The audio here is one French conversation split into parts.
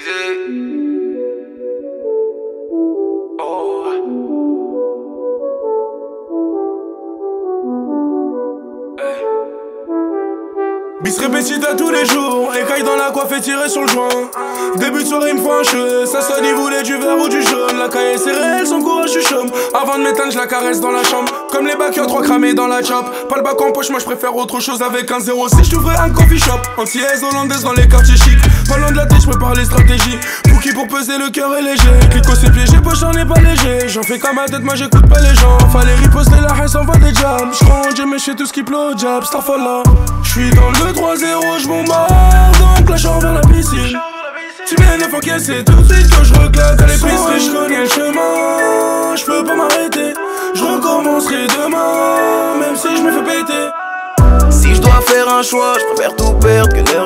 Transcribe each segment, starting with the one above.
easy. Bis répétite à tous les jours, écaille dans la coiffe et tirer sur le joint. Début de soirée, me faut un cheveu, ça sonne, il voulait du vert ou du jaune. La caille est serrée, son courage, je chôme. Avant de m'éteindre, je la caresse dans la chambre. Comme les bacs, trois cramés dans la chop. Pas le bac en poche, moi je préfère autre chose avec un zéro. Si je t'ouvrais un coffee shop, anti-aise hollandaise dans les quartiers chics. Pas loin de la tête, je prépare les stratégies. Pour qui? Pour peser le cœur est léger. Clico ses pieds, j'en fais comme ma tête, moi j'écoute pas les gens. Fallait riposter la haine, s'envoie des jams. J'rentre, j'ai méché tout ce qui plot, jab, là. J'suis dans le 3-0, j'bombarde, donc là j'en vers la piscine. Tu viens de encaisser tout de suite que je reclate à l'épicerie. Je connais le chemin, je peux pas m'arrêter. Je recommencerai demain, même si je me fais péter. Si je dois faire un choix, je préfère tout perdre que ne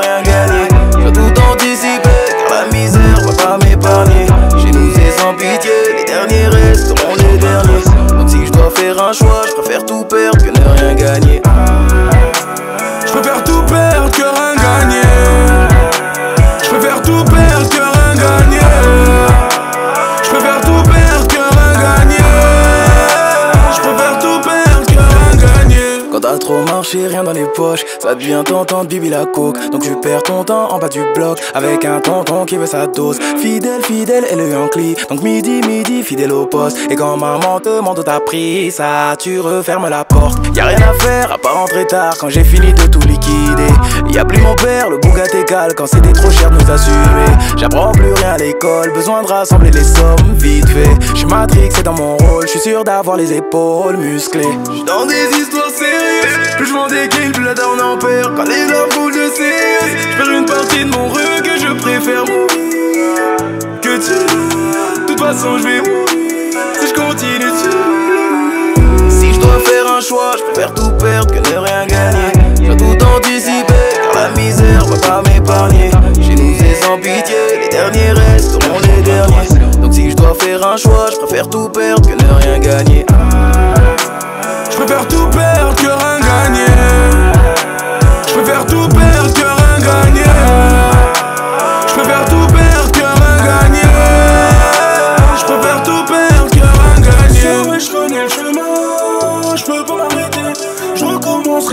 trop marché, rien dans les poches, ça devient tentant de bibi la coke. Donc tu perds ton temps en bas du bloc avec un tonton qui veut sa dose. Fidèle, fidèle et le Yankee. Donc midi, midi, fidèle au poste. Et quand maman te demande où t'as pris ça, tu refermes la porte. Y a rien à faire à part rentrer tard quand j'ai fini de tout liquider. Y a plus mon père, le Bugatti égal quand c'était trop cher de nous assumer. J'apprends plus rien à l'école, besoin de rassembler les sommes vite fait. J'suis Matrix, c'est dans mon rôle, j'suis sûr d'avoir les épaules musclées. J'suis dans des histoires plus je m'en décline, plus la down en perd. Quand les gars foule de CS, j'perds une partie de mon rue que je préfère mourir. Que tu, de toute façon j'vais mourir si je continue de Si je dois faire un choix, je préfère tout perdre que ne rien gagner. Je dois tout anticiper, car la misère va pas m'épargner. Chez nous c'est sans pitié, les derniers resteront les derniers. Donc si je dois faire un choix, je préfère tout perdre que ne rien gagner.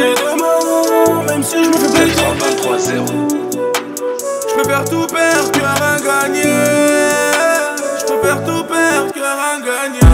j'ai demain, même si je me fais plaisir. 3-0. Je préfère tout perdre que rien gagner. Je préfère tout perdre que rien gagner.